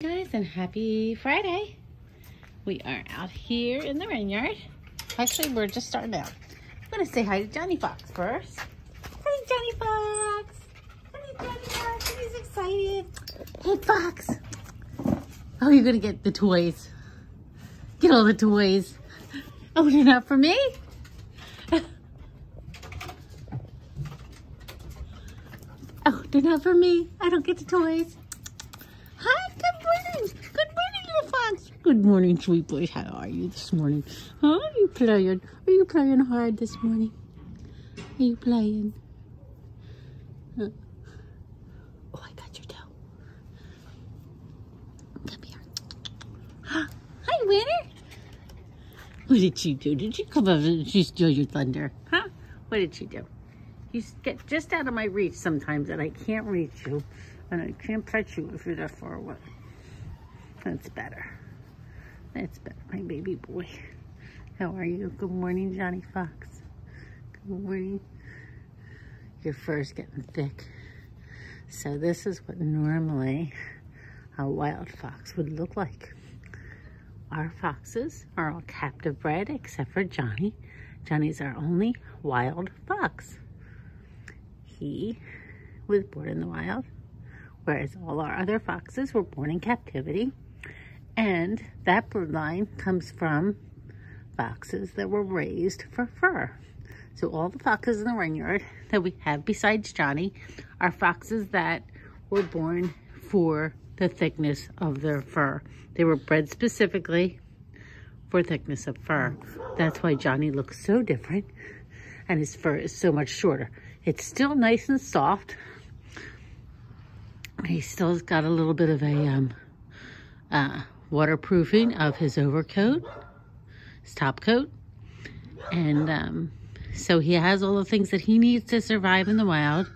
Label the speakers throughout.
Speaker 1: guys and happy Friday. We are out here in the rain yard. Actually, we're just starting out. I'm to say hi to Johnny Fox first. Hi, Johnny Fox. Hi, Johnny Fox. He's excited. Hey, Fox. Oh, you're to get the toys. Get all the toys. Oh, they're not for me? Oh, they're not for me. I don't get the toys. Hi, good morning. Good morning, little fox. Good morning, sweet boy. How are you this morning? Huh? Are you playing? Are you playing hard this morning? Are you playing? Huh? Oh, I got your toe. Come here. Hi, Winter. What did you do? Did you come over and you steal your thunder? Huh? What did she do? You get just out of my reach sometimes and I can't reach you. And I can't touch you if you're that far away. That's better. That's my baby boy. How are you? Good morning, Johnny Fox. Good morning. Your fur's getting thick. So this is what normally a wild fox would look like. Our foxes are all captive bred except for Johnny. Johnny's our only wild fox. He was born in the wild whereas all our other foxes were born in captivity. And that bloodline comes from foxes that were raised for fur. So all the foxes in the yard that we have besides Johnny are foxes that were born for the thickness of their fur. They were bred specifically for thickness of fur. That's why Johnny looks so different and his fur is so much shorter. It's still nice and soft, he still has got a little bit of a um, uh, waterproofing of his overcoat, his top coat. And um, so he has all the things that he needs to survive in the wild,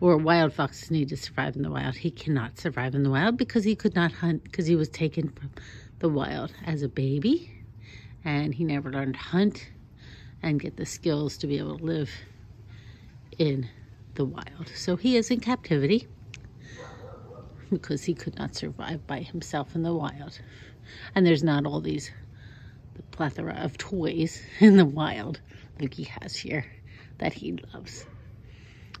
Speaker 1: or wild foxes need to survive in the wild. He cannot survive in the wild because he could not hunt because he was taken from the wild as a baby and he never learned to hunt and get the skills to be able to live in the wild. So he is in captivity because he could not survive by himself in the wild. And there's not all these the plethora of toys in the wild like he has here that he loves.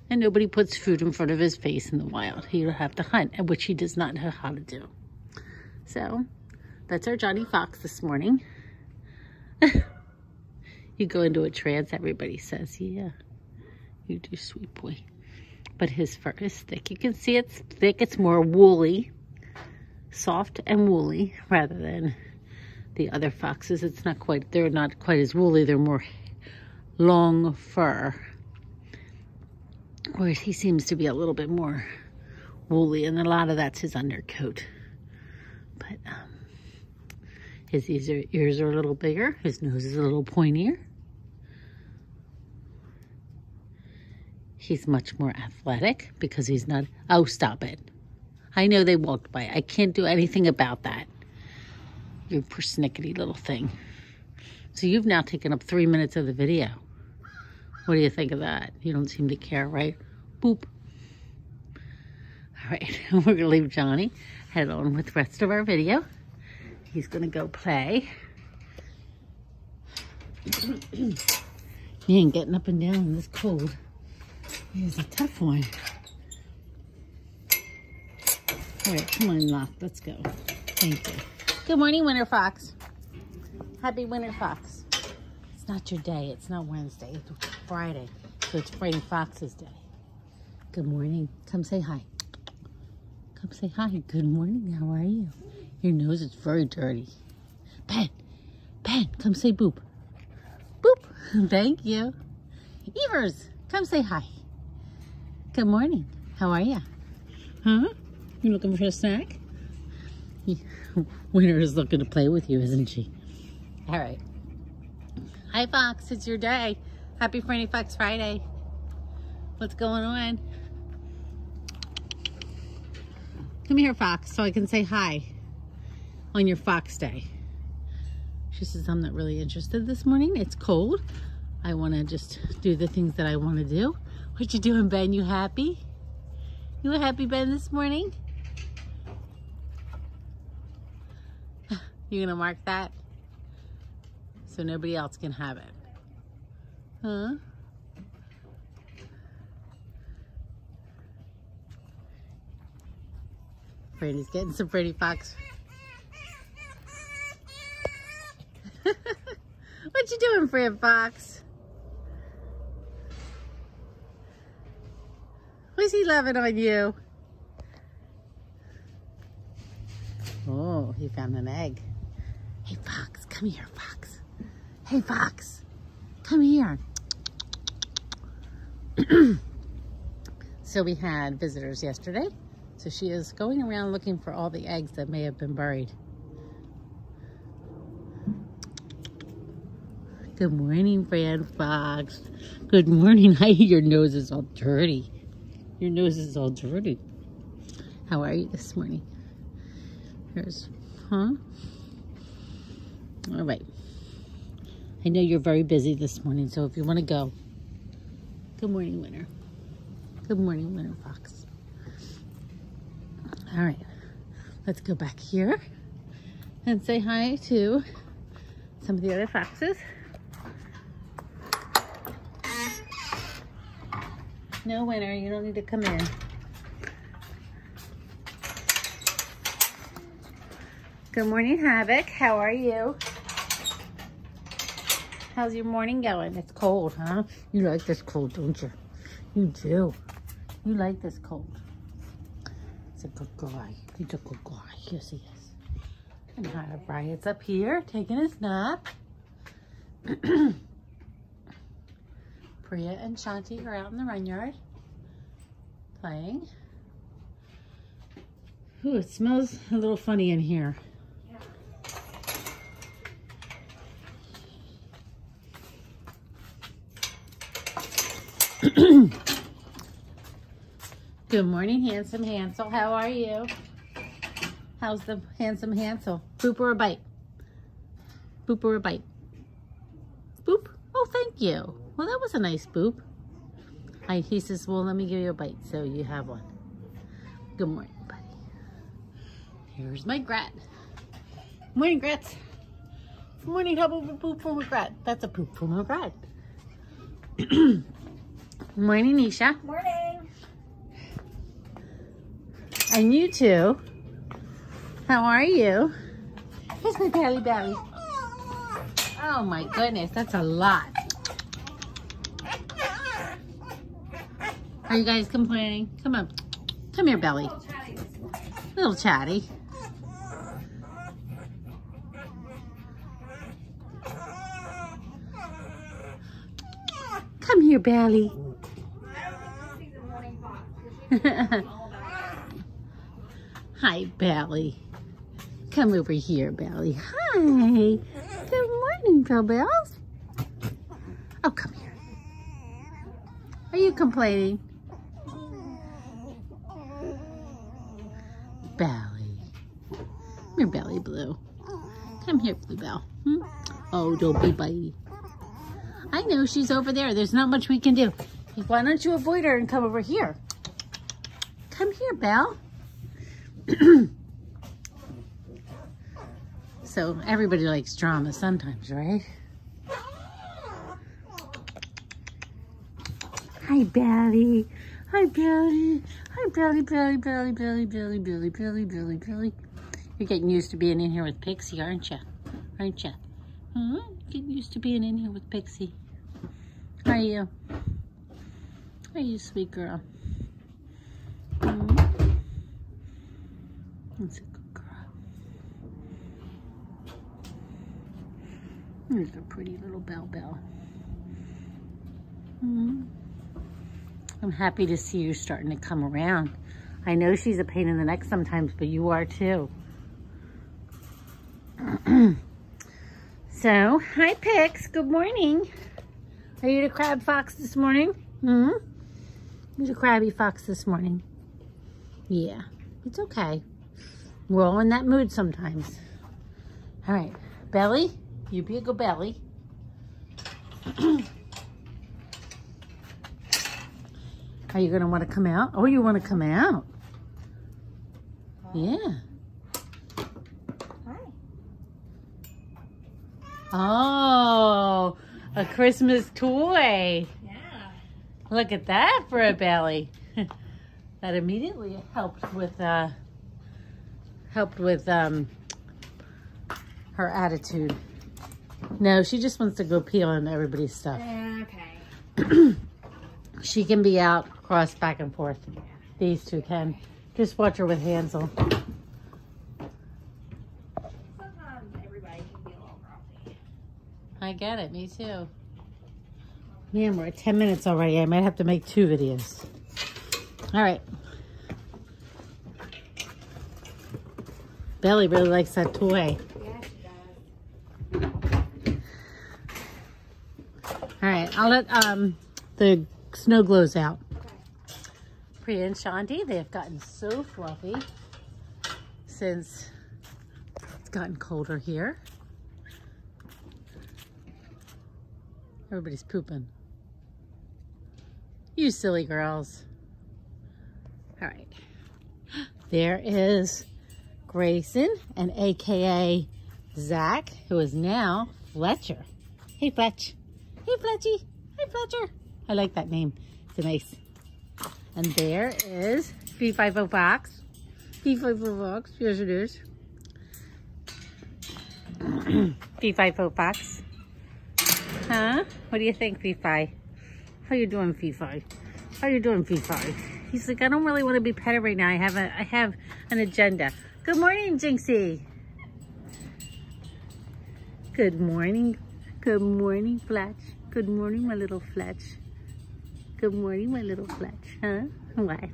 Speaker 1: And nobody puts food in front of his face in the wild. He'll have to hunt, which he does not know how to do. So, that's our Johnny Fox this morning. you go into a trance, everybody says, yeah, you do, sweet boy but his fur is thick. You can see it's thick. It's more woolly, soft and woolly rather than the other foxes. It's not quite, they're not quite as woolly. They're more long fur. Whereas he seems to be a little bit more woolly and a lot of that's his undercoat. But um, his ears are, ears are a little bigger. His nose is a little pointier. He's much more athletic because he's not. Oh, stop it. I know they walked by. I can't do anything about that. You persnickety little thing. So you've now taken up three minutes of the video. What do you think of that? You don't seem to care, right? Boop. All right, we're going to leave Johnny head on with the rest of our video. He's going to go play. he ain't getting up and down in this cold. Here's a tough one. All right, come on, Lock. Let's go. Thank you. Good morning, Winter Fox. Happy Winter Fox. It's not your day. It's not Wednesday. It's Friday. So it's Friday Fox's day. Good morning. Come say hi. Come say hi. Good morning. How are you? Your nose is very dirty. Ben, Ben, come say boop. Boop. Thank you. Evers, come say hi. Good morning. How are you? Huh? You looking for a snack? Winter is looking to play with you, isn't she? All right. Hi, Fox. It's your day. Happy Friday Fox Friday. What's going on? Come here, Fox, so I can say hi on your Fox Day. She says, I'm not really interested this morning. It's cold. I want to just do the things that I want to do. What you doing, Ben? You happy? You a happy, Ben, this morning? You gonna mark that? So nobody else can have it. Huh? Brady's getting some pretty fox. what you doing, Fred Fox? What's he loving on you? Oh, he found an egg. Hey, Fox, come here, Fox. Hey, Fox, come here. so we had visitors yesterday. So she is going around looking for all the eggs that may have been buried. Good morning, Fran Fox. Good morning. Hi, your nose is all dirty. Your nose is all dirty. How are you this morning? Here's, huh? All right. I know you're very busy this morning, so if you want to go. Good morning, Winter. Good morning, Winter Fox. All right, let's go back here and say hi to some of the other foxes. No, Winter, you don't need to come in. Good morning, Havoc. How are you? How's your morning going? It's cold, huh? You like this cold, don't you? You do. You like this cold. He's a good guy. He's a good guy. Yes, he is. And Riot's up here taking his nap. Priya and Shanti are out in the run yard playing. Ooh, it smells a little funny in here. Good morning, handsome Hansel. How are you? How's the handsome Hansel? Boop or a bite? Boop or a bite? Boop? Oh, thank you. Well, that was a nice boop. I, he says, well, let me give you a bite so you have one. Good morning, buddy. Here's my Grat. Morning, Grats. Morning, how about a poop from a Grat? That's a poop from a Grat. morning, Nisha.
Speaker 2: Morning.
Speaker 1: And you too. How are you? Here's my belly belly. Oh my goodness, that's a lot. Are you guys complaining? Come on. Come here, Belly. Little chatty. Come here, Belly. Hi, Belly. Come over here, Belly. Hi. Good morning, Bell Bells. Oh, come here. Are you complaining? Belly. Come here, Belly Blue. Come here, Bluebell. Hmm? Oh, don't be bitey. I know she's over there. There's not much we can do. Why don't you avoid her and come over here? Come here, Belle. so everybody likes drama sometimes, right? Hi, Belly. Hi, Belly. Hi, Belly, Belly, Belly, Belly, Belly, Belly, Belly, Belly, Belly. You're getting used to being in here with Pixie, aren't you? Aren't you? Huh? Getting used to being in here with Pixie. Are you? Are you, sweet girl? That's a good girl. There's a pretty little Bell Bell. Mm -hmm. I'm happy to see you starting to come around. I know she's a pain in the neck sometimes, but you are too. so, hi Pix, good morning. Are you the crab fox this morning? Hmm? You're the crabby fox this morning. Yeah, it's okay. We're all in that mood sometimes. All right, Belly, you be a good belly. Are you gonna wanna come out? Oh, you wanna come out? Yeah. Oh, a Christmas toy.
Speaker 2: Yeah.
Speaker 1: Look at that for a belly. that immediately helped with uh helped with um her attitude. No, she just wants to go pee on everybody's stuff.
Speaker 2: Okay.
Speaker 1: She can be out, cross back and forth. These two can. Just watch her with Hansel.
Speaker 2: Sometimes everybody can be a little grumpy.
Speaker 1: I get it, me too. Man, we're at 10 minutes already. I might have to make two videos. All right. Belly really likes that toy.
Speaker 2: Yeah, she does.
Speaker 1: All right, I'll let um the snow glows out.
Speaker 2: Okay.
Speaker 1: Priya and Shanti, they have gotten so fluffy since it's gotten colder here. Everybody's pooping. You silly girls. All right. There is Grayson and AKA Zach, who is now Fletcher. Hey, Fletch. Hey, Fletchy. Hey, Fletcher. I like that name. It's nice. And there is B50 Fox. B50 Fox. Yes, it is. B50 Fox. Huh? What do you think, V5? How you doing, V5? How you doing, V5? He's like, I don't really want to be petted right now. I have a, I have an agenda. Good morning, Jinxie. Good morning. Good morning, Fletch. Good morning, my little Fletch. Good morning, my little Fletch. Huh? What?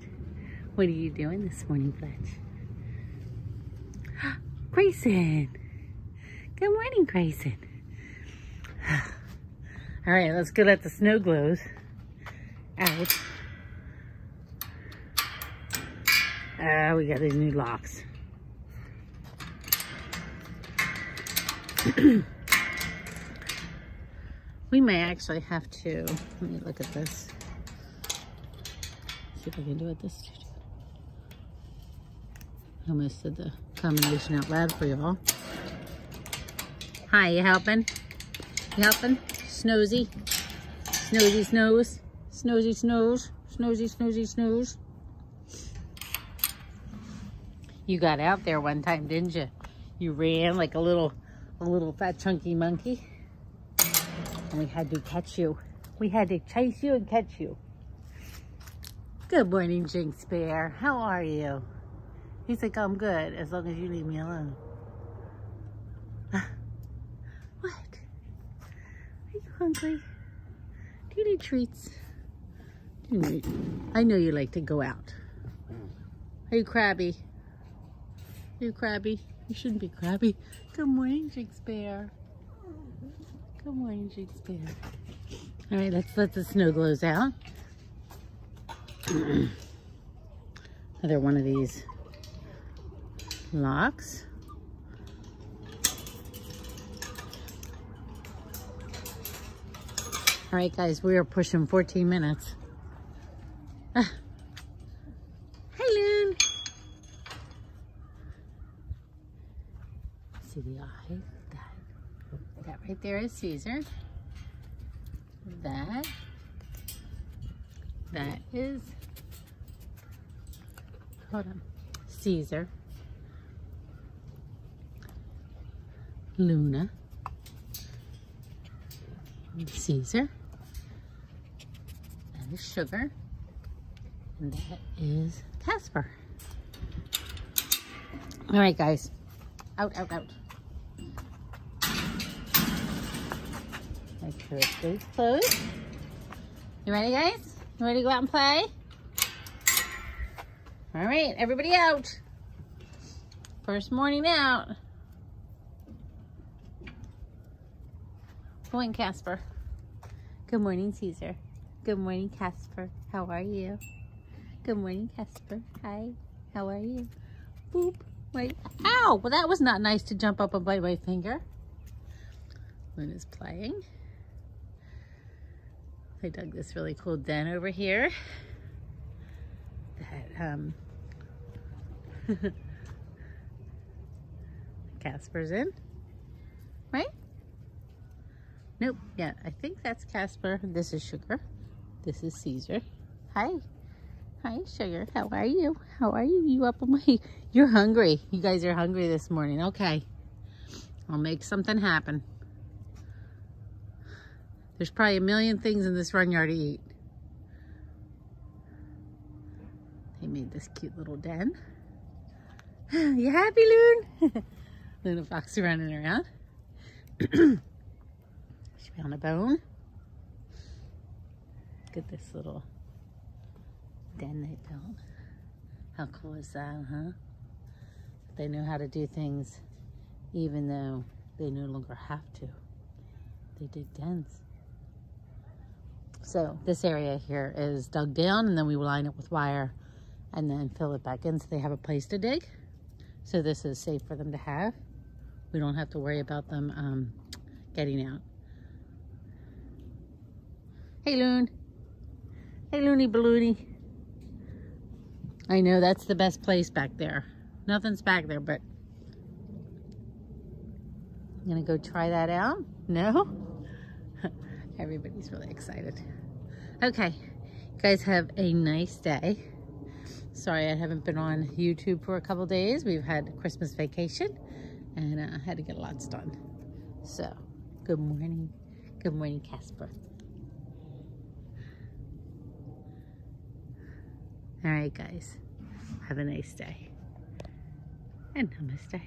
Speaker 1: What are you doing this morning, Fletch? Grayson. Good morning, Grayson. All right, let's go let the snow glows out. Ah, we got these new locks. we may actually have to, let me look at this. See if I can do it this. I almost said the combination out loud for y'all. Hi, you helping? You helping? Snosy? Snosy snows? Snosy snows? Snosy, snosy snows? You got out there one time, didn't you? You ran like a little, a little fat chunky monkey. And we had to catch you. We had to chase you and catch you. Good morning, Jinx Bear. How are you? He's like, I'm good, as long as you leave me alone. what? Are you hungry? Do you need treats? Do you need... I know you like to go out. Hmm. Are you crabby? Are you crabby? You shouldn't be crabby. Good morning, Jinx Bear. Good morning, Jinx Bear. All right, let's let the snow glows out. Another one of these locks. All right, guys, we are pushing 14 minutes. Ah. Hi, Loon. See the eye? That, that right there is Caesar. That, that is, hold on, Caesar. Luna. Caesar. Is Sugar. And that is Casper. All right, guys. Out, out, out. Make sure it stays closed. You ready, guys? You ready to go out and play? All right, everybody out. First morning out. Good morning, Casper. Good morning, Caesar. Good morning, Casper. How are you? Good morning, Casper. Hi. How are you? Boop. Wait. Ow! Well, that was not nice to jump up and bite my finger. Luna's playing. I dug this really cool den over here. That, um... Casper's in. Right? Nope. Yeah, I think that's Casper. This is Sugar. This is Caesar. Hi. Hi, Sugar. How are you? How are you? You up on my... You're hungry. You guys are hungry this morning. Okay. I'll make something happen. There's probably a million things in this run yard to eat. They made this cute little den. You happy, Loon? Luna Fox running around. she found a bone. Look at this little den they built. How cool is that, huh? They knew how to do things even though they no longer have to. They dig dens. So this area here is dug down and then we line it with wire and then fill it back in so they have a place to dig. So this is safe for them to have. We don't have to worry about them um, getting out. Hey, Loon. Hey, Loony Balloony. I know that's the best place back there. Nothing's back there, but I'm gonna go try that out. No? Everybody's really excited. Okay, you guys have a nice day. Sorry I haven't been on YouTube for a couple days. We've had Christmas vacation and I uh, had to get lots done. So, good morning. Good morning, Casper. All right, guys. Have a nice day. And namaste.